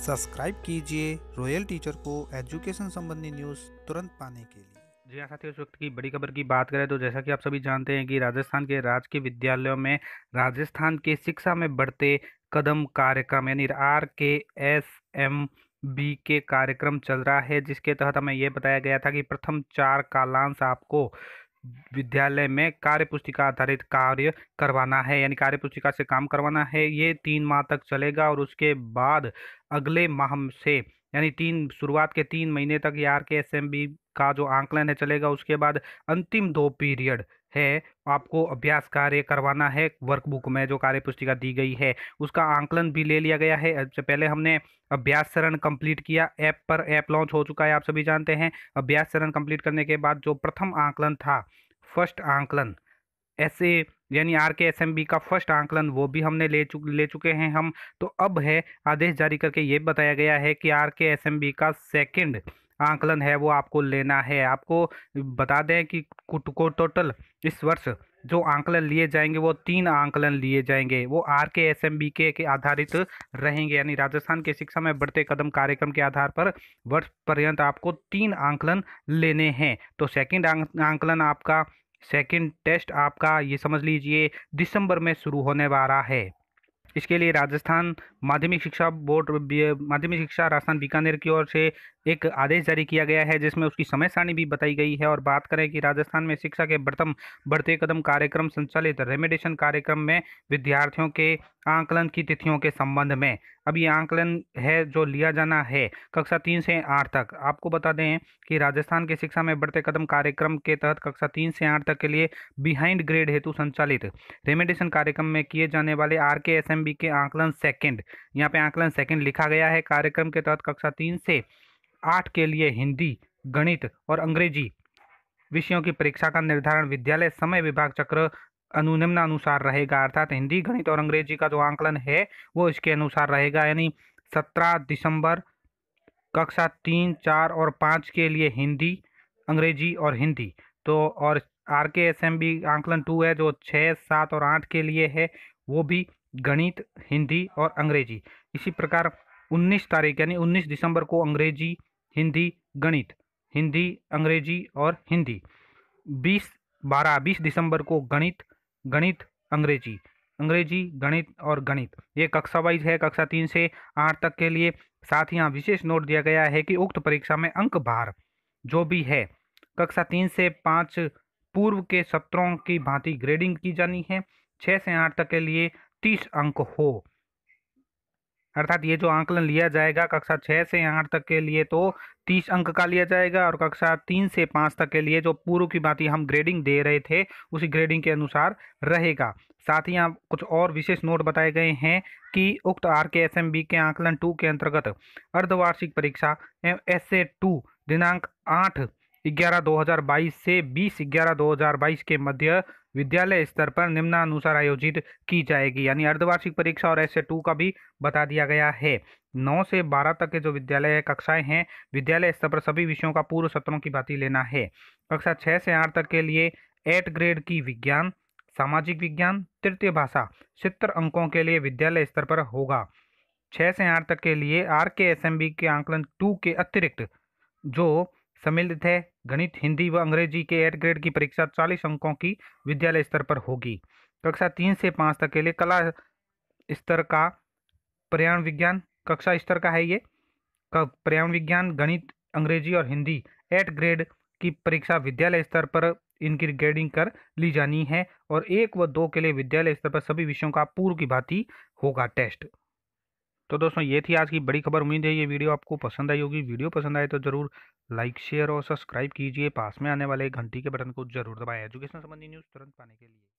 Subscribe कीजिए royal teacher को education संबंधी न्यूज़ तुरंत पाने के लिए। जी हाँ साथियों, इस वक्त की बड़ी खबर की बात करें तो जैसा कि आप सभी जानते हैं कि राजस्थान के राजकीय विद्यालयों में राजस्थान के शिक्षा में बढ़ते कदम कार्यक्रम यानी R K S M B के कार्यक्रम चल रहा है, जिसके तहत हमें यह बताया गया था कि प्रथम चार कालांश आपको विद्यालय में कार्य पुस्तिका आधारित कार्य करवाना है, यानी कार्य पुस्तिका से काम करवाना है। ये तीन माह तक चलेगा और उसके बाद अगले माह से, यानी तीन, शुरुआत के तीन महीने तक ये are K S M B का जो आंकलन है चलेगा, उसके बाद अंतिम दो पीरियड है, आपको अभ्यास कार्य करवाना है वर्कबुक में जो कार्य पुस्तिका दी गई है, उसका आंकलन भी ले लिया गया है। पहले हमने अभ्यास चरण कंप्लीट किया, ऐप पर ऐप लॉन्च हो चुका है, आप सभी जानते हैं। अभ्यास चरण कंप्लीट करने के बाद जो प्रथम आंकलन था फ़र्स्ट आंकलन ऐसे यानी R K S M B का फ़र्स्ट आंकलन, वो भी हमने ले चुक, ले चुके हैं हम। तो अब है, आदेश जारी करके ये बताया गया है कि R K S M B का सेकंड आंकलन है वो आपको लेना है। आपको बता दें कि को टोटल इस वर्ष जो आंकलन लिए जाएँगे वो तीन आंकलन लिए जाएँगे। वो are K S M B के, के आधारित रहेंगे यानी राजस्थान के शिक्षा में बढ़ते कदम कार्यक्रम के आधार पर वर्ष पर्यंत आपको तीन आंकलन लेने हैं। तो सेकंड आंकलन आपका सेकंड टेस्ट आपका ये समझ लीजिए दिसंबर में शुरू होने वाला है। इसके लिए राजस्थान माध्यमिक शिक्षा बोर्ड माध्यमिक शिक्षा राजस्थान बीकानेर की ओर से एक आदेश जारी किया गया है, जिसमें उसकी समय सारणी भी बताई गई है और बात करें कि राजस्थान में शिक्षा के बढ़तम बढ़ते कदम कार्यक्रम संचालित रेमेडेशन कार्यक्रम में विद्यार्थियों के आंकलन की तिथियों के संबंध में। अब ये आंकलन है जो लिया जाना है कक्षा तीन से आठ तक। आपको बता दें कि राजस्थान के शिक्षा में बढ़ते कदम कार्यक्रम के तहत कक्षा तीन से आठ तक के लिए बिहाइंड ग्रेड हेतु संचालित रेमेडिएशन कार्यक्रम में किए जाने वाले are K S M B के आंकलन सेकेंड यहाँ पे आंकलन सेकेंड लिखा गया है, कार्यक्रम के तहत कक्षा तीन से आठ के लिए हिंदी, गणित और अंग्रेज़ी विषयों की परीक्षा का निर्धारण विद्यालय समय विभाग चक्र अनुसार रहेगा। अर्थात हिंदी, गणित और अंग्रेज़ी का जो आंकलन है, वो इसके अनुसार रहेगा। यानी सत्रह दिसंबर कक्षा तीन, चार और पाँच के लिए हिंदी, अंग्रेज़ी और हिंदी। तो और R K S M B आंकलन टू है, जो छः, सात और आठ के लिए है, वो भी गणित, हिंदी और अंग्रेज़ी। इसी प्रकार 19 तारीख, यानी 19 दिसंबर को अंग्रेज़ी, हिंदी, गणित, हिंदी, अंग्रेज़ी और हिंदी। 20 बारह, बीस दिसंबर को गणित गणित, अंग्रेज़ी। अंग्रेज़ी, गणित और गणित। ये कक्षा वाइज है, कक्षा तीन से आठ तक के लिए। साथ ही यहाँ विशेष नोट दिया गया है कि उक्त परीक्षा में अंक भार जो भी है, कक्षा तीन से पाँच पूर्व के सत्रों की भांति ग्रेडिंग की जानी है। छः से आठ तक के लिए तीस अंक हो। अर्थात ये जो आंकलन लिया जाएगा कक्षा छः से आठ तक के लिए तो तीस अंक का लिया जाएगा और कक्षा तीन से पाँच तक के लिए जो पूर्व की बात हम ग्रेडिंग दे रहे थे, उसी ग्रेडिंग के अनुसार रहेगा। साथ ही यहाँ कुछ और विशेष नोट बताए गए हैं कि उक्त आर के एस एम के आंकलन टू के अंतर्गत अर्धवार्षिक परीक्षा एवं एस दिनांक आठ ग्यारह दो से बीस ग्यारह दो के मध्य विद्यालय स्तर पर निम्नानुसार आयोजित की जाएगी, यानी अर्धवार्षिक परीक्षा और एस टू का भी बता दिया गया है। नौ से बारह तक के जो विद्यालय कक्षाएँ हैं, विद्यालय स्तर पर सभी विषयों का पूर्व सत्रों की बाती लेना है। कक्षा छः से आठ तक के लिए एट ग्रेड की विज्ञान, सामाजिक विज्ञान, तृतीय भाषा सत्तर अंकों के लिए विद्यालय स्तर पर होगा। छः से आठ तक के लिए are K S M B के आंकलन टू के अतिरिक्त, जो सम्मिलित है। गणित, हिंदी व अंग्रेज़ी के एट ग्रेड की परीक्षा चालीस अंकों की विद्यालय स्तर पर होगी। कक्षा तीन से पाँच तक के लिए कला स्तर का पर्यावरण विज्ञान कक्षा स्तर का है ये। पर्यावरण विज्ञान, गणित, अंग्रेज़ी और हिंदी एट ग्रेड की परीक्षा विद्यालय स्तर पर इनकी ग्रेडिंग कर ली जानी है और एक व दो के लिए विद्यालय स्तर पर सभी विषयों का पूर्व की भांति होगा टेस्ट तो दोस्तों, ये थी आज की बड़ी खबर। उम्मीद है ये वीडियो आपको पसंद आई होगी। वीडियो पसंद आए तो ज़रूर लाइक, शेयर और सब्सक्राइब कीजिए। पास में आने वाले घंटी के बटन को ज़रूर दबाएँ। एजुकेशन संबंधी न्यूज़ तुरंत पाने के लिए।